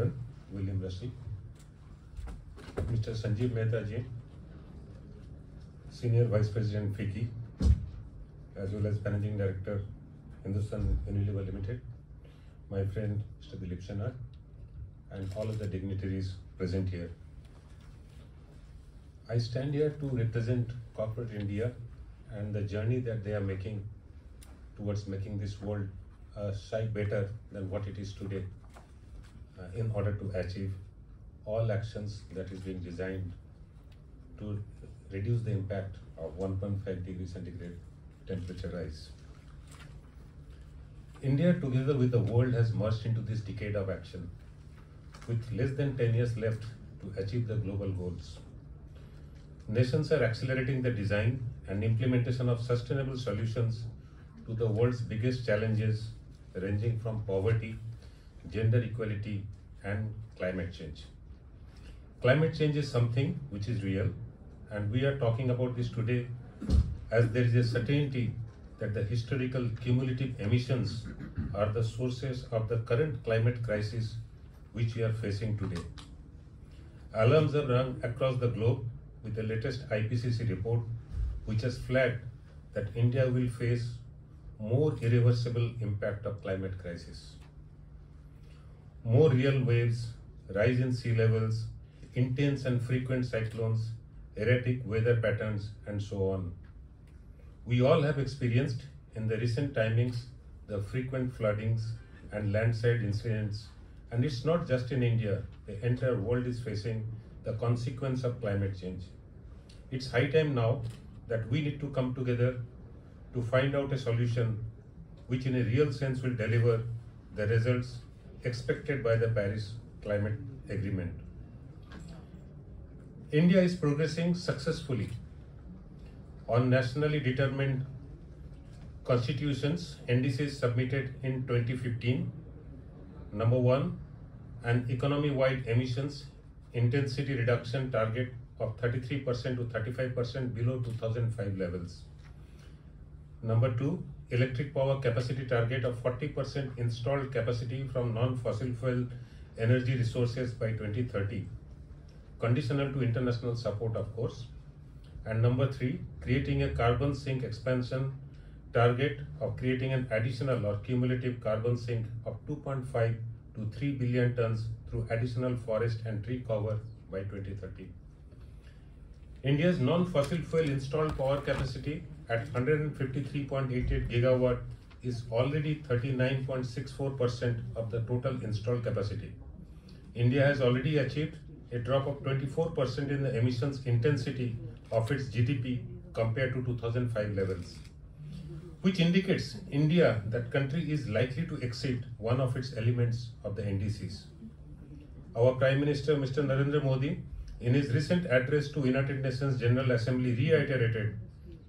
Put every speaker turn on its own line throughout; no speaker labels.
London, William Russell, Mr. Sanjiv Mehta ji, Senior Vice President FICCI, as well as Managing Director, Hindustan Unilever Limited, my friend Mr. Dilip Sharma, and all of the dignitaries present here. I stand here to represent corporate India and the journey that they are making towards making this world a sight better than what it is today uh, in order to achieve all actions that is being designed to reduce the impact of 1.5 degree centigrade temperature rise. India together with the world has merged into this decade of action with less than 10 years left to achieve the global goals. Nations are accelerating the design and implementation of sustainable solutions to the world's biggest challenges ranging from poverty, gender equality, and climate change. Climate change is something which is real, and we are talking about this today as there is a certainty that the historical cumulative emissions are the sources of the current climate crisis which we are facing today. Alarms are rung across the globe with the latest IPCC report, which has flagged that India will face more irreversible impact of climate crisis. More real waves, rise in sea levels, intense and frequent cyclones, erratic weather patterns, and so on. We all have experienced in the recent timings the frequent floodings and landslide incidents, and it's not just in India, the entire world is facing the consequence of climate change. It's high time now that we need to come together to find out a solution which in a real sense will deliver the results expected by the Paris Climate Agreement. India is progressing successfully on nationally determined contributions NDCs submitted in 2015. Number one, an economy-wide emissions intensity reduction target of 33% to 35% below 2005 levels. Number two, electric power capacity target of 40% installed capacity from non-fossil fuel energy resources by 2030, conditional to international support, of course. And number three, creating a carbon sink expansion target of creating an additional or cumulative carbon sink of 2.5 to 3 billion tons through additional forest and tree cover by 2030. India's non-fossil fuel installed power capacity at 153.88 gigawatt is already 39.64% of the total installed capacity. India has already achieved a drop of 24% in the emissions intensity of its GDP compared to 2005 levels, which indicates India, that country is likely to exceed one of its elements of the NDCs. Our Prime Minister, Mr. Narendra Modi, in his recent address to United Nations General Assembly reiterated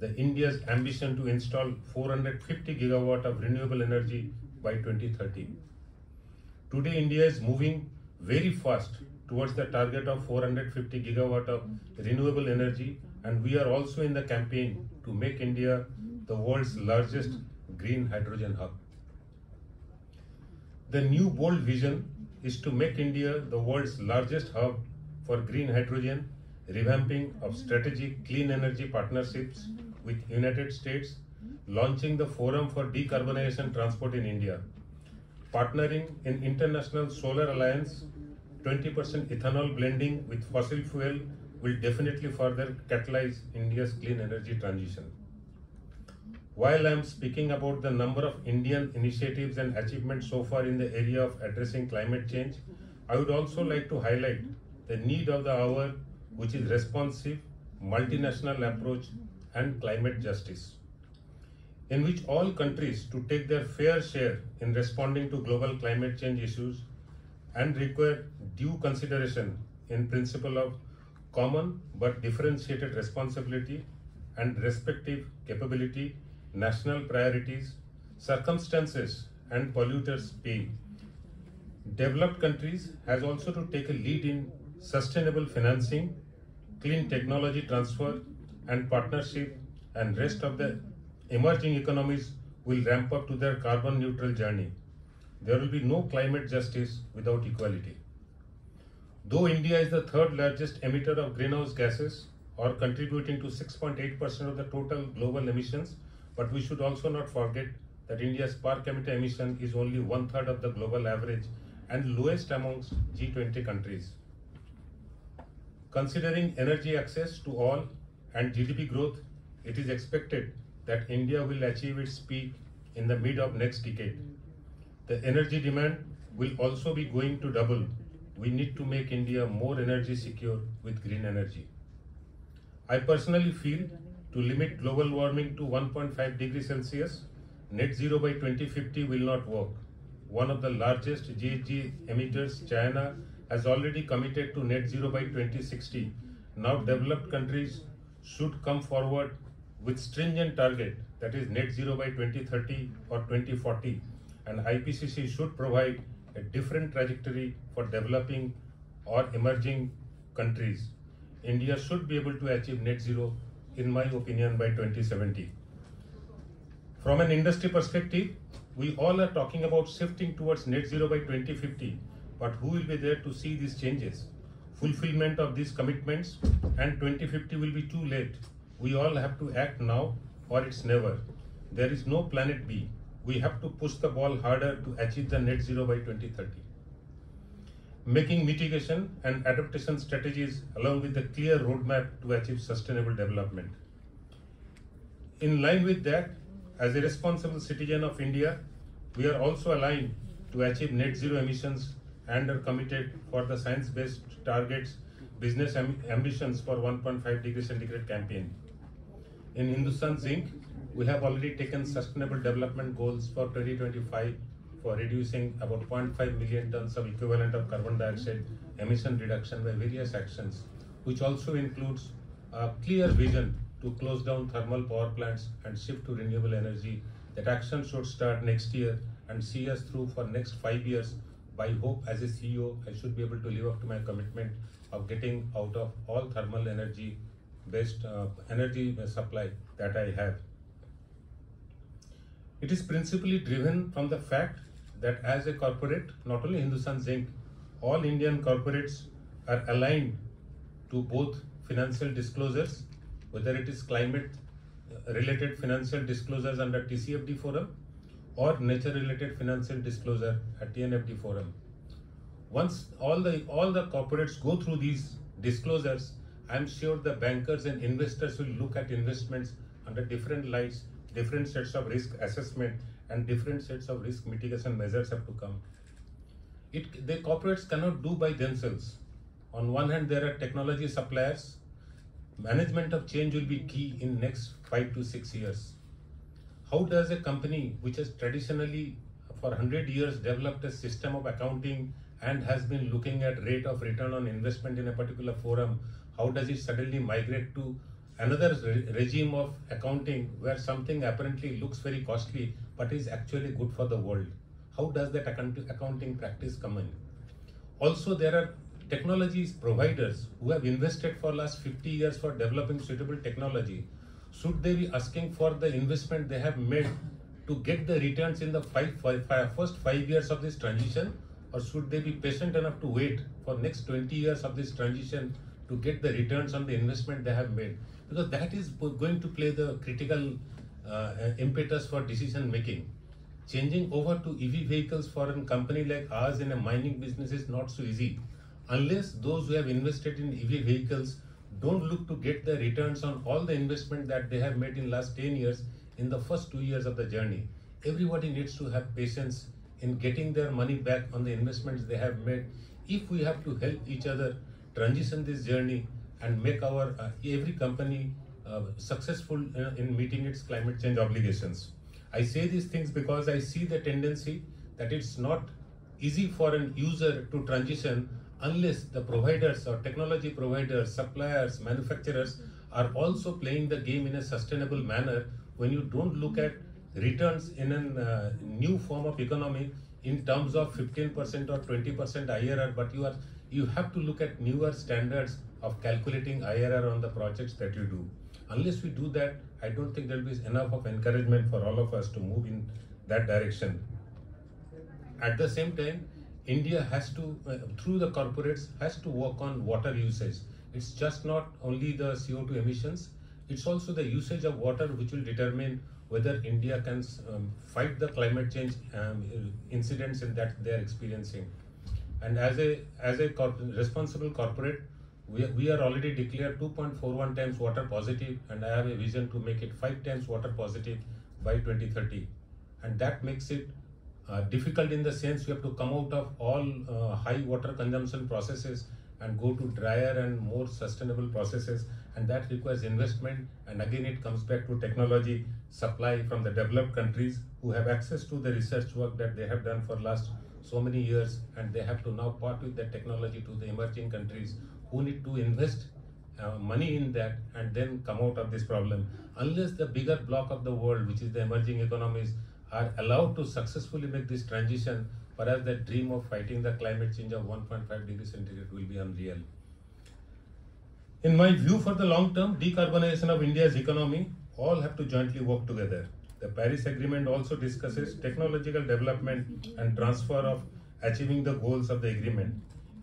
the India's ambition to install 450 gigawatt of renewable energy by 2030. Today, India is moving very fast towards the target of 450 gigawatt of renewable energy, and we are also in the campaign to make India the world's largest green hydrogen hub. The new bold vision is to make India the world's largest hub for green hydrogen, revamping of strategic clean energy partnerships with United States, launching the Forum for Decarbonization Transport in India, partnering in International Solar Alliance, 20% ethanol blending with fossil fuel will definitely further catalyze India's clean energy transition. While I am speaking about the number of Indian initiatives and achievements so far in the area of addressing climate change, I would also like to highlight the need of the hour, which is responsive, multinational approach and climate justice, in which all countries to take their fair share in responding to global climate change issues and require due consideration in principle of common but differentiated responsibility and respective capability, national priorities, circumstances and polluters pay. Developed countries has also to take a lead in sustainable financing, clean technology transfer and partnership and rest of the emerging economies will ramp up to their carbon neutral journey. there will be no climate justice without equality. Though India is the third largest emitter of greenhouse gases or contributing to 6.8% of the total global emissions, but we should also not forget that India's per capita emission is only one third of the global average and lowest amongst G20 countries. Considering energy access to all and GDP growth, it is expected that India will achieve its peak in the mid of next decade. The energy demand will also be going to double. We need to make India more energy secure with green energy. I personally feel to limit global warming to 1.5 degrees Celsius, net zero by 2050 will not work. One of the largest GHG emitters, China, has already committed to net zero by 2060. Now developed countries should come forward with stringent target that is net zero by 2030 or 2040 and IPCC should provide a different trajectory for developing or emerging countries. India should be able to achieve net zero in my opinion by 2070. From an industry perspective, we all are talking about shifting towards net zero by 2050, but who will be there to see these changes? Fulfillment of these commitments and 2050 will be too late. We all have to act now or it's never. There is no planet B. We have to push the ball harder to achieve the net zero by 2030. Making mitigation and adaptation strategies along with a clear roadmap to achieve sustainable development. In line with that, as a responsible citizen of India, we are also aligned to achieve net zero emissions and are committed for the science-based targets business ambitions for 1.5 degree centigrade campaign. In Hindustan Zinc, we have already taken sustainable development goals for 2025 for reducing about 0.5 million tons of equivalent of carbon dioxide emission reduction by various actions, which also includes a clear vision to close down thermal power plants and shift to renewable energy. That action should start next year and see us through for next five years. By hope, as a CEO, I should be able to live up to my commitment of getting out of all thermal energy based uh, energy supply that I have. It is principally driven from the fact that as a corporate, not only Hindustan Zinc, all Indian corporates are aligned to both financial disclosures, whether it is climate related financial disclosures under TCFD forum or nature related financial disclosure at TNFD forum. Once all the all the corporates go through these disclosures, I'm sure the bankers and investors will look at investments under different lights, different sets of risk assessment, and different sets of risk mitigation measures have to come. It, the corporates cannot do by themselves. On one hand, there are technology suppliers. Management of change will be key in next five to six years. How does a company which has traditionally for 100 years developed a system of accounting and has been looking at rate of return on investment in a particular forum how does it suddenly migrate to another re regime of accounting where something apparently looks very costly but is actually good for the world? How does that account accounting practice come in? Also, there are technologies providers who have invested for last 50 years for developing suitable technology. Should they be asking for the investment they have made to get the returns in the five, five, five, first five years of this transition? Or should they be patient enough to wait for next 20 years of this transition to get the returns on the investment they have made? Because that is going to play the critical uh, impetus for decision making. Changing over to ev vehicles for a company like ours in a mining business is not so easy. Unless those who have invested in ev vehicles don't look to get the returns on all the investment that they have made in last 10 years in the first two years of the journey everybody needs to have patience in getting their money back on the investments they have made if we have to help each other transition this journey and make our uh, every company uh, successful in, in meeting its climate change obligations. I say these things because I see the tendency that it's not easy for an user to transition unless the providers or technology providers, suppliers, manufacturers are also playing the game in a sustainable manner when you don't look at returns in a uh, new form of economy in terms of 15% or 20% IRR, but you are you have to look at newer standards of calculating IRR on the projects that you do. Unless we do that, I don't think there will be enough of encouragement for all of us to move in that direction. at the same time, India has to, uh, through the corporates, has to work on water usage. It's just not only the CO2 emissions, it's also the usage of water which will determine whether India can um, fight the climate change um, incidents in that they are experiencing. And as a as a corp responsible corporate, we, we are already declared 2.41 times water positive, and I have a vision to make it five times water positive by 2030. And that makes it uh, difficult in the sense we have to come out of all uh, high water consumption processes and go to drier and more sustainable processes. And that requires investment. And again it comes back to technology supply from the developed countries who have access to the research work that they have done for last so many years. And they have to now part with that technology to the emerging countries who need to invest uh, money in that and then come out of this problem. Unless the bigger block of the world which is the emerging economies are allowed to successfully make this transition perhaps the dream of fighting the climate change of 1.5 degrees centigrade will be unreal. In my view for the long term decarbonization of india's economy all have to jointly work together. The paris agreement also discusses technological development and transfer of achieving the goals of the agreement.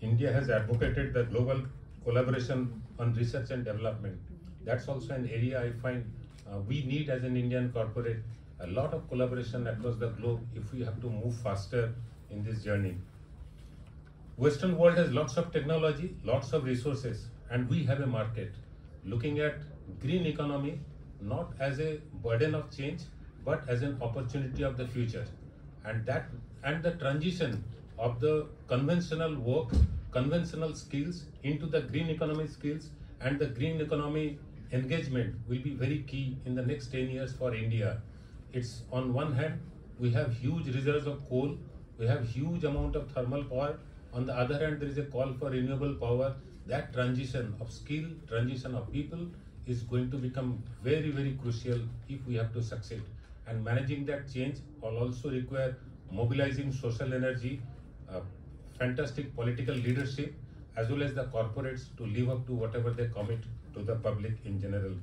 India has advocated the global collaboration on research and development. That's also an area I find uh, we need as an Indian corporate a lot of collaboration across the globe if we have to move faster in this journey. Western world has lots of technology, lots of resources, and we have a market. Looking at green economy not as a burden of change, but as an opportunity of the future. And that and the transition of the conventional work conventional skills into the green economy skills and the green economy engagement will be very key in the next 10 years for India. It's on one hand, we have huge reserves of coal, we have huge amount of thermal power. On the other hand, there is a call for renewable power. That transition of skill, transition of people is going to become very, very crucial if we have to succeed. And managing that change will also require mobilizing social energy, uh, fantastic political leadership as well as the corporates to live up to whatever they commit to the public in general.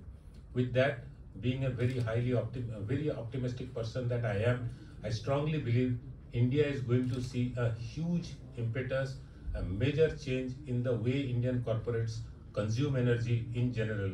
With that, being a very highly optim- very optimistic person that I am, I strongly believe India is going to see a huge impetus, a major change in the way Indian corporates consume energy in general.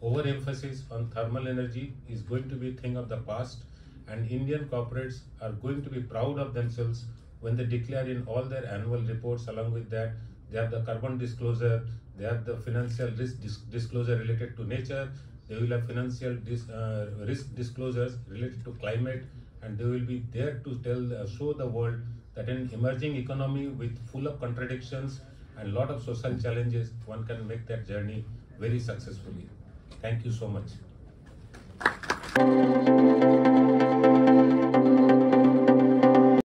Overemphasis on thermal energy is going to be a thing of the past, and Indian corporates are going to be proud of themselves when they declare in all their annual reports along with that they have the carbon disclosure they have the financial risk dis- disclosure related to nature they will have financial dis- uh, risk disclosures related to climate and they will be there to tell uh, show the world that an emerging economy with full of contradictions and lot of social challenges one can make that journey very successfully. Thank you so much